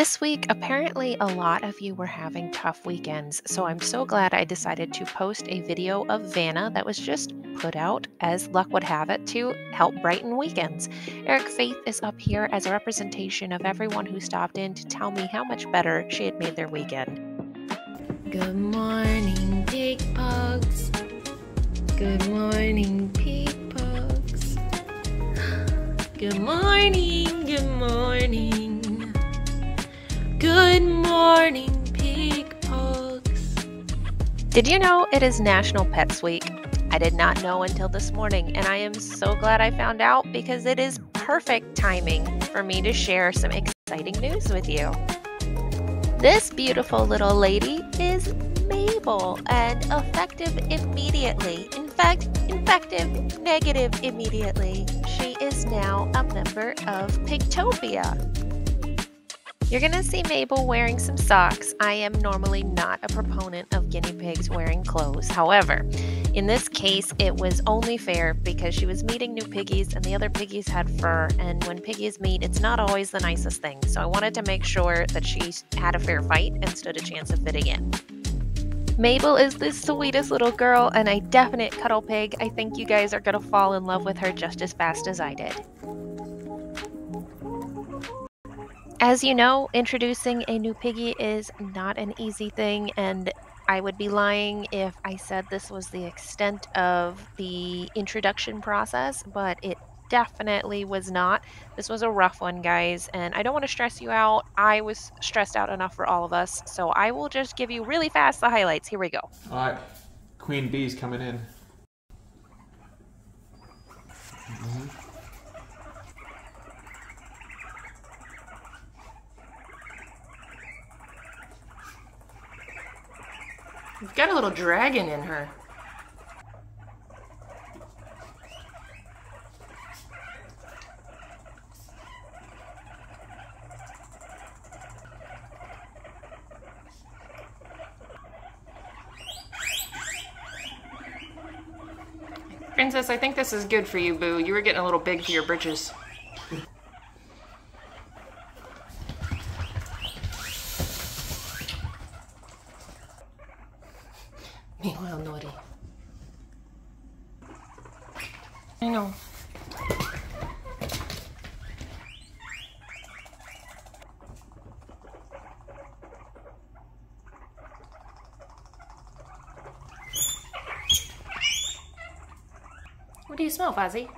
This week, apparently, a lot of you were having tough weekends, so I'm so glad I decided to post a video of Vanna that was just put out, as luck would have it, to help brighten weekends. Eric Faith is up here as a representation of everyone who stopped in to tell me how much better she had made their weekend. Good morning, pig pugs. Good morning, pig pugs. Good morning, good morning. Good morning, pig pugs. Did you know it is National Pets Week? I did not know until this morning, and I am so glad I found out because it is perfect timing for me to share some exciting news with you. This beautiful little lady is Mabel and effective immediately. In fact, effective negative immediately. She is now a member of Pigtopia. You're to see Mabel wearing some socks. I am normally not a proponent of guinea pigs wearing clothes. However, in this case, it was only fair because she was meeting new piggies and the other piggies had fur. And when piggies meet, it's not always the nicest thing. So I wanted to make sure that she had a fair fight and stood a chance of fitting in. Mabel is the sweetest little girl and a definite cuddle pig. I think you guys are to fall in love with her just as fast as I did. As you know, introducing a new piggy is not an easy thing, and I would be lying if I said this was the extent of the introduction process, but it definitely was not. This was a rough one, guys, and I don't want to stress you out. I was stressed out enough for all of us, so I will just give you really fast the highlights. Here we go. All right, Queen Bee's coming in. Mm You've got a little dragon in her. Princess, I think this is good for you, Boo. You were getting a little big for your britches. Meanwhile, naughty. I know. What do you smell, Fozzie?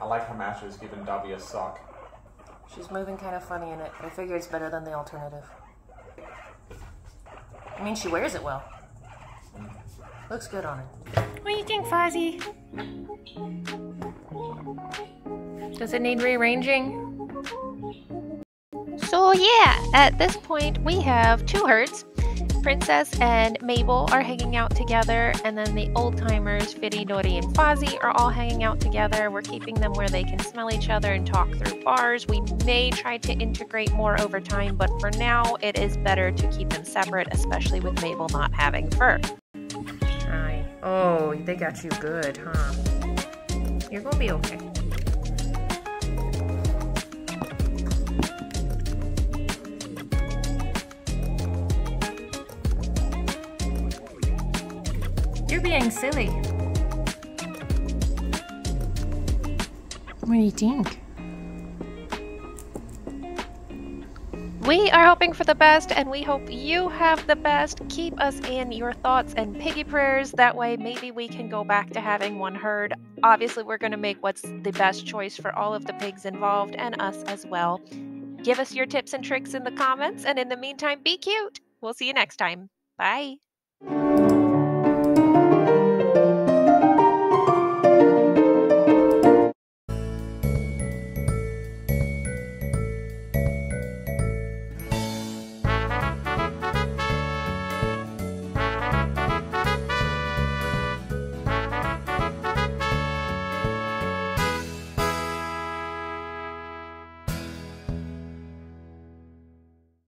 I like how Masher's giving Dobby a sock. She's moving kind of funny in it, but I figure it's better than the alternative. I mean, she wears it well. Looks good on her. What do you think, Fozzie? Does it need rearranging? So yeah, at this point we have two herds. Princess and Mabel are hanging out together, and then the old timers, Fiddy, Naughty, and Fozzie, are all hanging out together. We're keeping them where they can smell each other and talk through bars. We may try to integrate more over time, but for now, it is better to keep them separate, especially with Mabel not having fur. Hi. Oh, they got you good, huh? You're gonna be okay. You're being silly. What do you think? We are hoping for the best, and we hope you have the best. Keep us in your thoughts and piggy prayers. That way, maybe we can go back to having one herd. Obviously, we're going to make what's the best choice for all of the pigs involved and us as well. Give us your tips and tricks in the comments, and in the meantime, be cute. We'll see you next time. Bye.